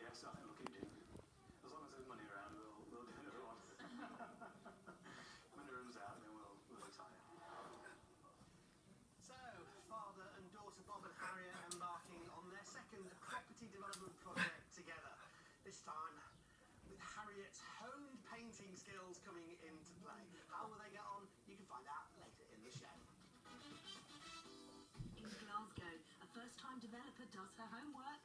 Yes, I think we'll keep doing it. As long as there's money around, we'll, we'll do what we want. when it runs out, then we'll, we'll retire. So, father and daughter Bob and Harriet embarking on their second property development project together. This time, with Harriet's honed painting skills coming into play. How will they get on? You can find out later in the show. In Glasgow, a first-time developer does her homework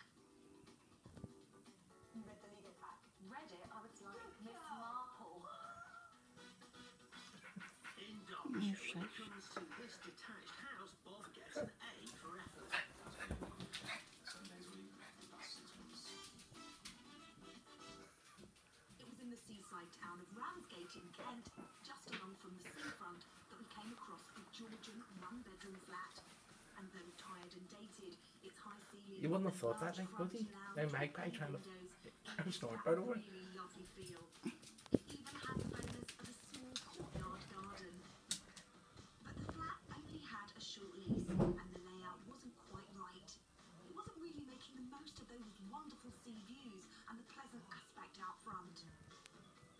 town of Ramsgate in Kent, just along from the seafront, that we came across a Georgian one-bedroom flat. And though tired and dated, its high ceiling You wouldn't have thought that, would you? No magpie trying to I'm snoring, by the way. really lovely feel. It even had the bonus of a small courtyard garden. But the flat only had a short lease, and the layout wasn't quite right. It wasn't really making the most of those wonderful sea views and the pleasant aspect out front.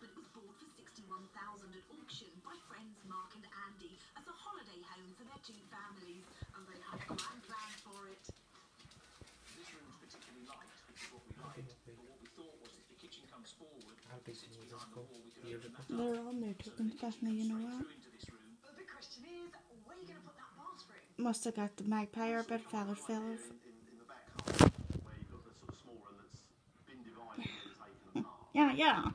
But it was bought for 61000 at auction by friends Mark and Andy as a holiday home for their two families, and they had grand plans for it. This room's particularly light, which is what we liked. But what we thought was if the kitchen comes forward, How big sits can you behind the wall, we could You're open the- that up. They're on there So talking the to kitchen me, you know what? through into this room. But the big question is, where are you going to put that bathroom? Must have got the magpie or a bit feathers fell 呀呀